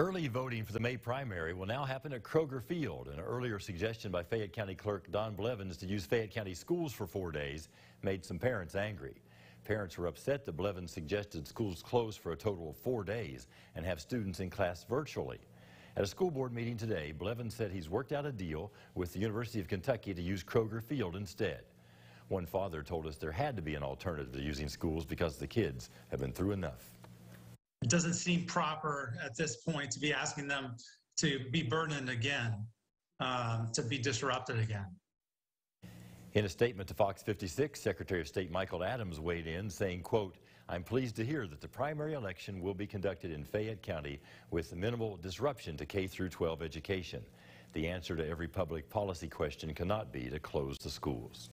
Early voting for the May primary will now happen at Kroger Field. An earlier suggestion by Fayette County Clerk Don Blevins to use Fayette County schools for four days made some parents angry. Parents were upset that Blevins suggested schools close for a total of four days and have students in class virtually. At a school board meeting today, Blevins said he's worked out a deal with the University of Kentucky to use Kroger Field instead. One father told us there had to be an alternative to using schools because the kids have been through enough. It doesn't seem proper at this point to be asking them to be burdened again, um, to be disrupted again. In a statement to Fox 56, Secretary of State Michael Adams weighed in saying, quote, I'm pleased to hear that the primary election will be conducted in Fayette County with minimal disruption to K through 12 education. The answer to every public policy question cannot be to close the schools.